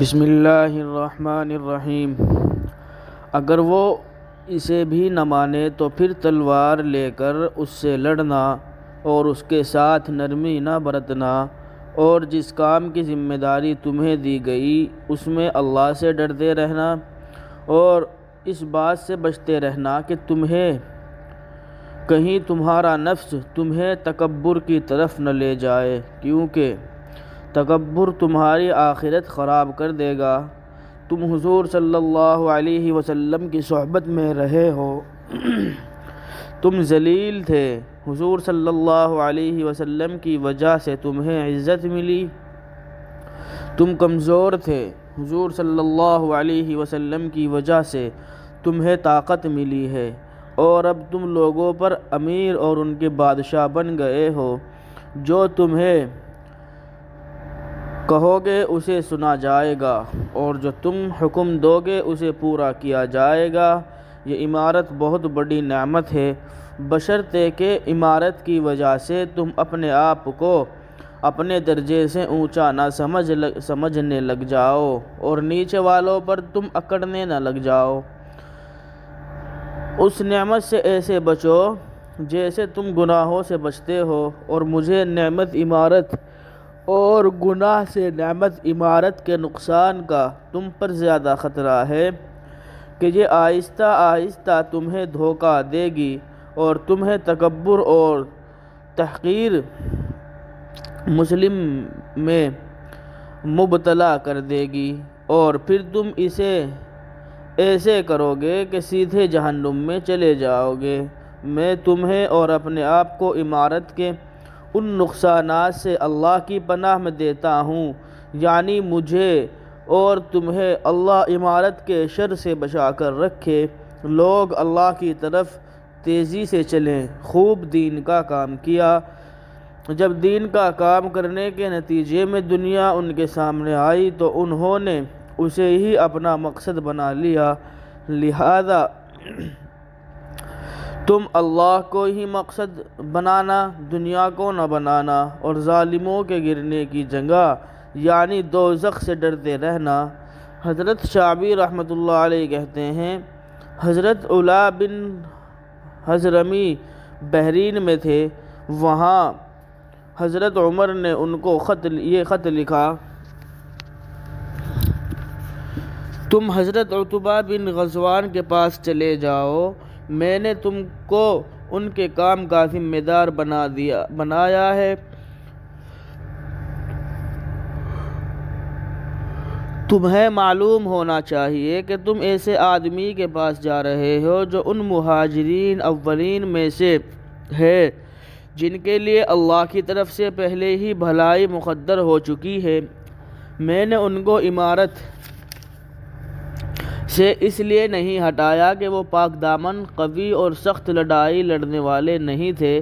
बिस्मिल्लाहिर्रहमानिर्रहीम। अगर वो इसे भी न माने तो फिर तलवार लेकर उससे लड़ना और उसके साथ नरमी न बरतना और जिस काम की ज़िम्मेदारी तुम्हें दी गई, उसमें अल्लाह से डरते रहना और इस बात से बचते रहना कि तुम्हें कहीं तुम्हारा नफ्स तुम्हें तकबर की तरफ़ न ले जाए, क्योंकि तकब्बुर तुम्हारी आखिरत ख़राब कर देगा। तुम हुजूर सल्लल्लाहु अलैहि वसल्लम की सोहबत में रहे हो। तुम जलील थे। हुजूर सल्लल्लाहु अलैहि वसल्लम की वजह से तुम्हें इज़्ज़त मिली। तुम कमज़ोर थे। हुजूर सल्लल्लाहु अलैहि वसल्लम की वजह से तुम्हें ताकत मिली है। और अब तुम लोगों पर अमीर और उनके बादशाह बन गए हो, जो तुम्हें कहोगे उसे सुना जाएगा और जो तुम हुक्म दोगे उसे पूरा किया जाएगा। ये इमारत बहुत बड़ी नेमत है। बशर्ते के इमारत की वजह से तुम अपने आप को अपने दर्जे से ऊँचा ना समझ लग, समझने लग जाओ और नीचे वालों पर तुम अकड़ने न लग जाओ। उस नेमत से ऐसे बचो जैसे तुम गुनाहों से बचते हो और मुझे नेमत इमारत और गुनाह से नमत इमारत के नुकसान का तुम पर ज़्यादा ख़तरा है कि ये आहिस्ता आहिस्ता तुम्हें धोखा देगी और तुम्हें तकबर और तहकीर मुस्लिम में मुबतला कर देगी। और फिर तुम इसे ऐसे करोगे कि सीधे जहन्नुम में चले जाओगे। मैं तुम्हें और अपने आप को इमारत के उन नुकसानात से अल्लाह की पनाह में देता हूँ, यानी मुझे और तुम्हें अल्लाह इमारत के शर से बचा कर रखे। लोग अल्लाह की तरफ़ तेज़ी से चलें। खूब दीन का काम किया। जब दीन का काम करने के नतीजे में दुनिया उनके सामने आई तो उन्होंने उसे ही अपना मकसद बना लिया। लिहाजा तुम अल्लाह को ही मकसद बनाना, दुनिया को न बनाना और ालिमों के गिरने की जगह, यानी दो से डरते रहना। हज़रत शाबी रहमतुल्लाह अलैह कहते हैं, हज़रत उला बिन हजरमी बहरीन में थे, वहाँ हज़रत उमर ने उनको ख़त, ये ख़त लिखा, तुम हज़रत उतबा बिन गजवान के पास चले जाओ मैंने तुमको उनके काम का जिम्मेदार बना दिया, बनाया है। तुम्हें मालूम होना चाहिए कि तुम ऐसे आदमी के पास जा रहे हो जो उन महाजरीन, अव्वलीन में से है, जिनके लिए अल्लाह की तरफ़ से पहले ही भलाई मुकद्दर हो चुकी है। मैंने उनको इमारत से इसलिए नहीं हटाया कि वो पाक दामन, कवि और सख्त लड़ाई लड़ने वाले नहीं थे,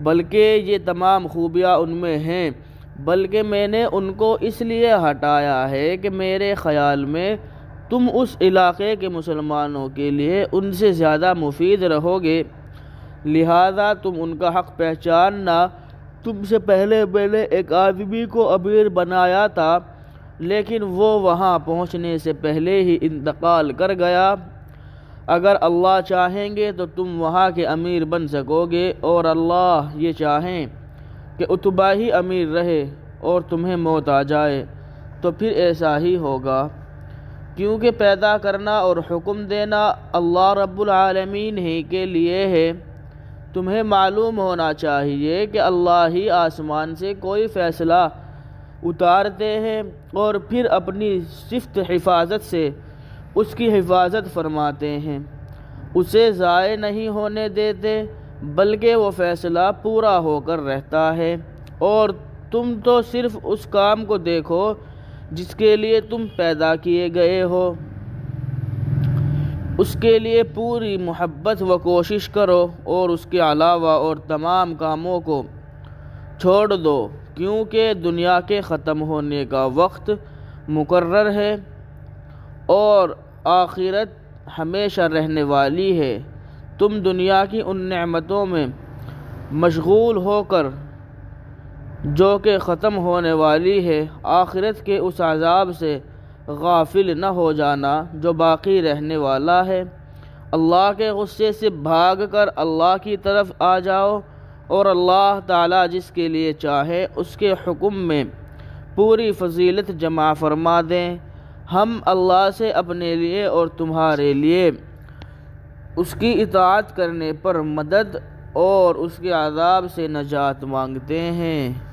बल्कि ये तमाम खूबियाँ उनमें हैं। बल्कि मैंने उनको इसलिए हटाया है कि मेरे ख़्याल में तुम उस इलाके के मुसलमानों के लिए उनसे ज़्यादा मुफीद रहोगे। लिहाजा तुम उनका हक़ पहचानना तुमसे पहले मैंने एक आदमी को अमीर बनाया था। लेकिन वो वहाँ पहुँचने से पहले ही इंतकाल कर गया। अगर अल्लाह चाहेंगे तो तुम वहाँ के अमीर बन सकोगे और अल्लाह ये चाहें कि उतबा ही अमीर रहे और तुम्हें मौत आ जाए तो फिर ऐसा ही होगा। क्योंकि पैदा करना और हुक्म देना अल्लाह रब्बुल आलमीन ही के लिए है। तुम्हें मालूम होना चाहिए कि अल्लाह ही आसमान से कोई फ़ैसला उतारते हैं और फिर अपनी सिफ्त हिफाजत से उसकी हिफाजत फरमाते हैं। उसे ज़ाय नहीं होने देते, बल्कि वो फ़ैसला पूरा होकर रहता है। और तुम तो सिर्फ़ उस काम को देखो, जिसके लिए तुम पैदा किए गए हो। उसके लिए पूरी मोहब्बत व कोशिश करो और उसके अलावा और तमाम कामों को छोड़ दो। क्योंकि दुनिया के ख़त्म होने का वक्त मुकर्र है और आखिरत हमेशा रहने वाली है? तुम दुनिया की उन नमतों में मशगूल होकर जो कि ख़त्म होने वाली है, आखिरत के उस अजाब से गाफिल न हो जाना जो बाकी रहने वाला है। अल्लाह के गुस्से से भाग कर अल्लाह की तरफ़ आ जाओ। और अल्लाह ताला जिसके लिए चाहे, उसके हुक्म में पूरी फजीलत जमा फरमा दें। हम अल्लाह से अपने लिए और तुम्हारे लिए उसकी इतात करने पर मदद और उसके आदाब से नजात मांगते हैं।